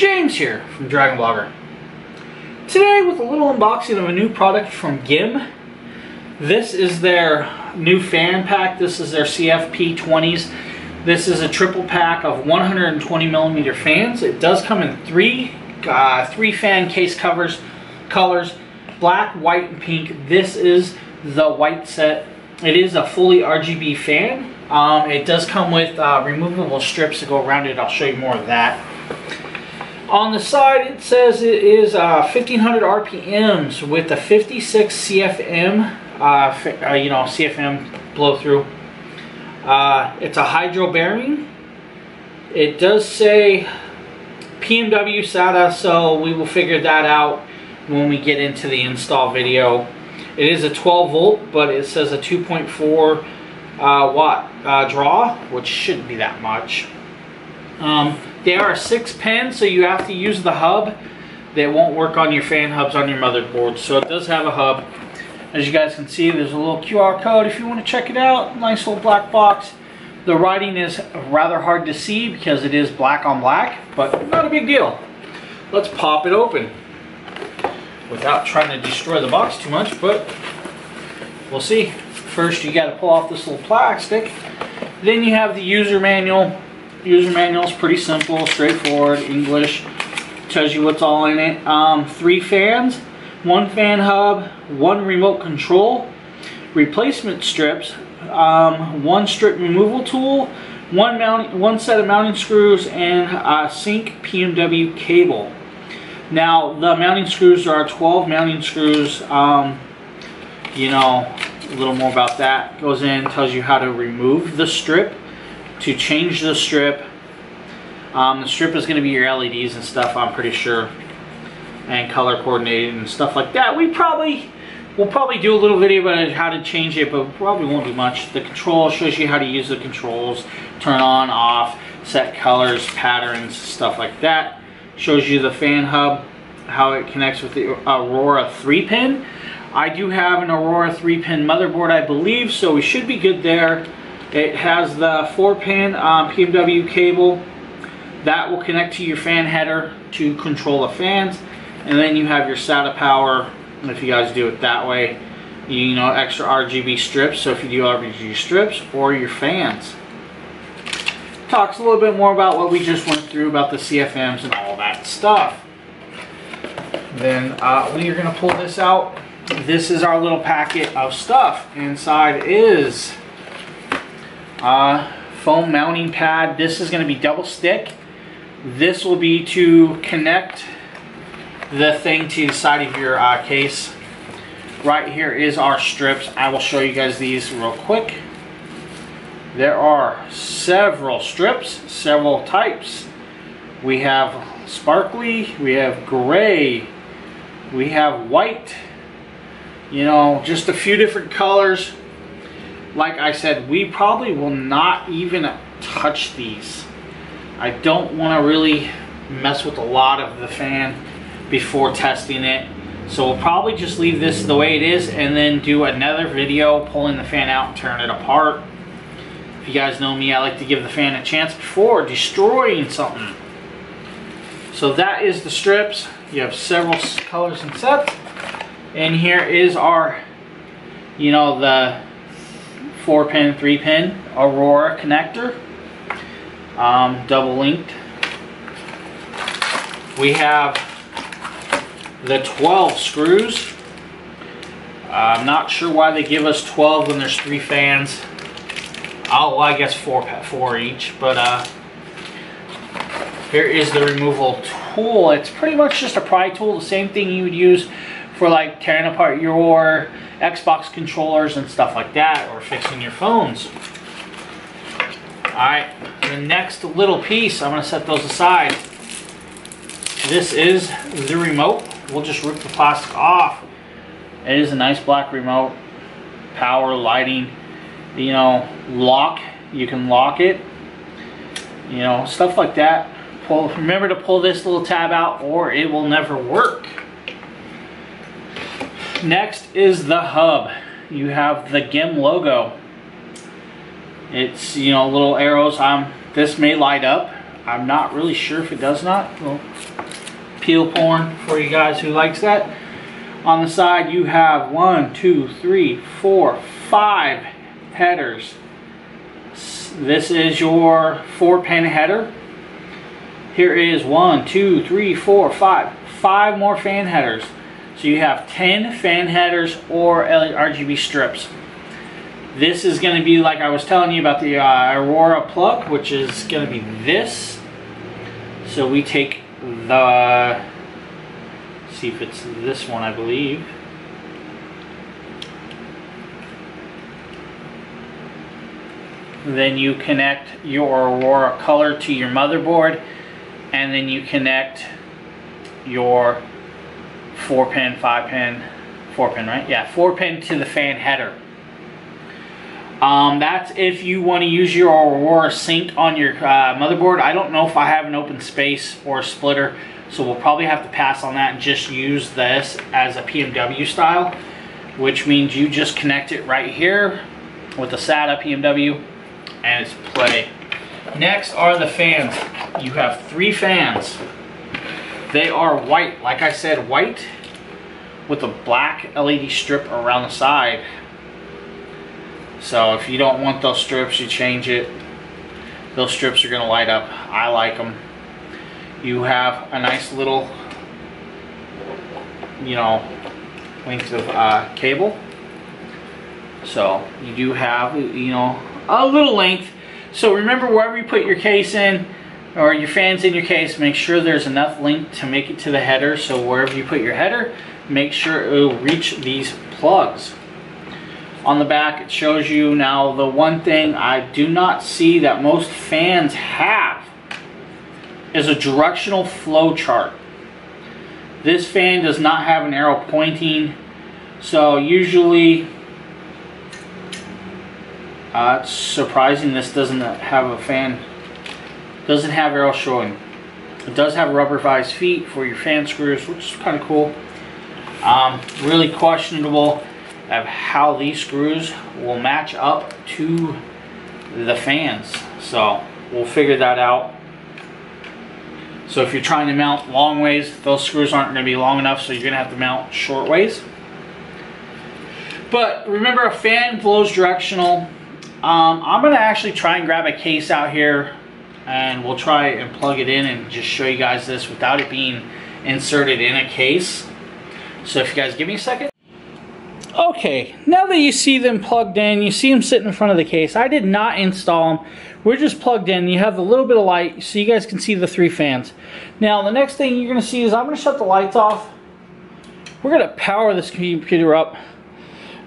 James here from Dragon Blogger. Today with a little unboxing of a new product from GIM. This is their new fan pack. This is their CFP 20s. This is a triple pack of 120 millimeter fans. It does come in three, uh, three fan case covers, colors, black, white, and pink. This is the white set. It is a fully RGB fan. Um, it does come with uh, removable strips to go around it. I'll show you more of that. On the side, it says it is uh, 1500 RPMs with a 56 CFM, uh, uh, you know, CFM blow through. Uh, it's a hydro bearing. It does say PMW SATA, so we will figure that out when we get into the install video. It is a 12 volt, but it says a 2.4 uh, watt uh, draw, which shouldn't be that much. Um, they are a six pin, so you have to use the hub. They won't work on your fan hubs on your motherboard. So it does have a hub. As you guys can see, there's a little QR code if you want to check it out. Nice little black box. The writing is rather hard to see because it is black on black, but not a big deal. Let's pop it open without trying to destroy the box too much, but we'll see. First, you got to pull off this little plastic. Then you have the user manual user manual is pretty simple, straightforward, English. Tells you what's all in it. Um, three fans, one fan hub, one remote control, replacement strips, um, one strip removal tool, one mount, one set of mounting screws, and a sync PMW cable. Now the mounting screws are 12 mounting screws. Um, you know a little more about that. Goes in, tells you how to remove the strip to change the strip. Um, the strip is going to be your LEDs and stuff, I'm pretty sure, and color coordinated and stuff like that. We probably we'll probably do a little video about how to change it, but probably won't do much. The control shows you how to use the controls, turn on, off, set colors, patterns, stuff like that. Shows you the fan hub, how it connects with the Aurora 3-pin. I do have an Aurora 3-pin motherboard, I believe, so we should be good there. It has the 4-pin um, PMW cable. That will connect to your fan header to control the fans. And then you have your SATA power, if you guys do it that way. You know, extra RGB strips, so if you do RGB strips, or your fans. Talks a little bit more about what we just went through about the CFMs and all that stuff. Then uh, we are going to pull this out. This is our little packet of stuff. Inside is uh, foam mounting pad. This is going to be double stick. This will be to connect the thing to the side of your uh, case. Right here is our strips. I will show you guys these real quick. There are several strips, several types. We have sparkly, we have gray, we have white, you know, just a few different colors like I said, we probably will not even touch these. I don't want to really mess with a lot of the fan before testing it. So we'll probably just leave this the way it is and then do another video pulling the fan out and turn it apart. If you guys know me, I like to give the fan a chance before destroying something. So that is the strips. You have several colors and sets. And here is our, you know, the four pin, three pin Aurora connector, um, double linked. We have the 12 screws. I'm not sure why they give us 12 when there's three fans. Oh, well, I guess four, four each, but uh, here is the removal tool. It's pretty much just a pry tool, the same thing you would use for like tearing apart your Xbox controllers and stuff like that, or fixing your phones. Alright, the next little piece, I'm going to set those aside. This is the remote. We'll just rip the plastic off. It is a nice black remote. Power, lighting, you know, lock. You can lock it. You know, stuff like that. Pull, remember to pull this little tab out or it will never work. Next is the hub. You have the GIM logo. It's, you know, little arrows. Um, this may light up. I'm not really sure if it does not. Well, peel porn for you guys who likes that. On the side you have one, two, three, four, five headers. This is your four pin header. Here is one, two, three, four, five. Five more fan headers. So you have 10 fan headers or RGB strips. This is going to be like I was telling you about the uh, Aurora plug, which is going to be this. So we take the, see if it's this one I believe. Then you connect your Aurora color to your motherboard and then you connect your 4 pin, 5 pin, 4 pin, right? Yeah, 4 pin to the fan header. Um, that's if you want to use your Aurora synced on your uh, motherboard. I don't know if I have an open space or a splitter, so we'll probably have to pass on that and just use this as a PMW style, which means you just connect it right here with a SATA PMW and it's play. Next are the fans. You have three fans. They are white, like I said, white with a black LED strip around the side. So if you don't want those strips, you change it. Those strips are going to light up. I like them. You have a nice little, you know, length of uh, cable. So you do have, you know, a little length. So remember wherever you put your case in, or your fans in your case, make sure there's enough length to make it to the header. So wherever you put your header, make sure it will reach these plugs. On the back, it shows you now the one thing I do not see that most fans have is a directional flow chart. This fan does not have an arrow pointing, so usually uh, it's surprising this doesn't have a fan, doesn't have arrow showing. It does have rubberized feet for your fan screws, which is kind of cool. Um, really questionable of how these screws will match up to the fans. So we'll figure that out. So if you're trying to mount long ways, those screws aren't going to be long enough, so you're going to have to mount short ways. But remember, a fan blows directional. Um, I'm going to actually try and grab a case out here, and we'll try and plug it in and just show you guys this without it being inserted in a case. So if you guys give me a second. Okay, now that you see them plugged in, you see them sitting in front of the case. I did not install them. We're just plugged in. You have a little bit of light so you guys can see the three fans. Now, the next thing you're going to see is I'm going to shut the lights off. We're going to power this computer up.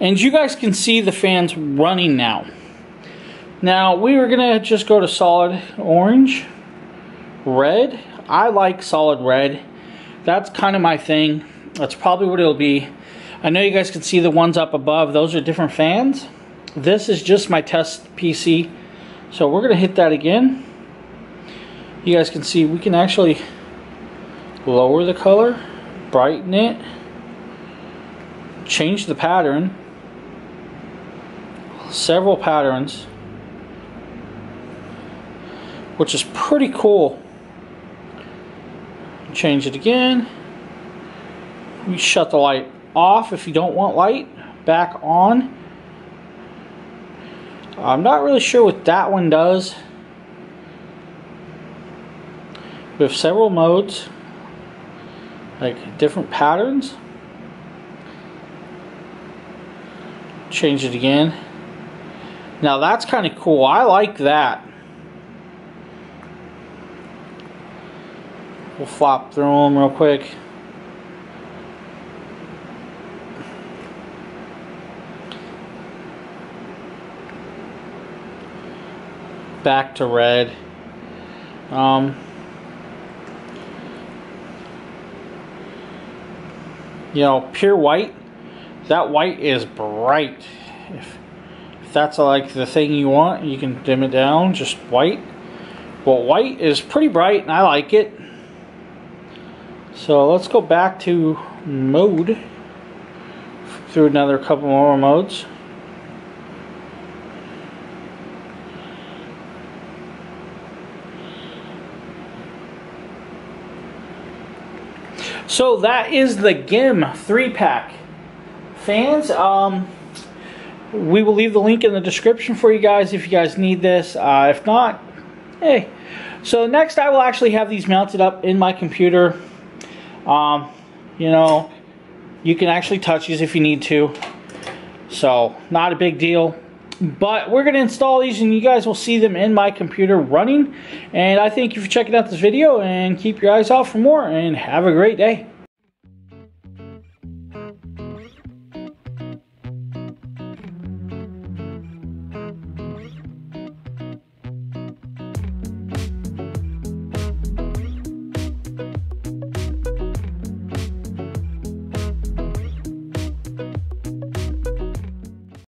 And you guys can see the fans running now. Now, we were to just go to solid orange, red. I like solid red. That's kind of my thing. That's probably what it'll be. I know you guys can see the ones up above. Those are different fans. This is just my test PC. So we're to hit that again. You guys can see we can actually lower the color, brighten it, change the pattern. Several patterns. Which is pretty cool. Change it again. We shut the light off if you don't want light, back on. I'm not really sure what that one does. We have several modes, like different patterns. Change it again. Now that's kind of cool. I like that. We'll flop through them real quick. back to red. Um, you know, pure white, that white is bright. If, if that's like the thing you want, you can dim it down, just white. Well, white is pretty bright and I like it. So let's go back to mode through another couple more modes. So that is the GIM 3-pack. Fans, um, we will leave the link in the description for you guys if you guys need this. Uh, if not, hey. So next I will actually have these mounted up in my computer um, you know, you can actually touch these if you need to. So, not a big deal. But we're going to install these and you guys will see them in my computer running. And I thank you for checking out this video and keep your eyes out for more and have a great day.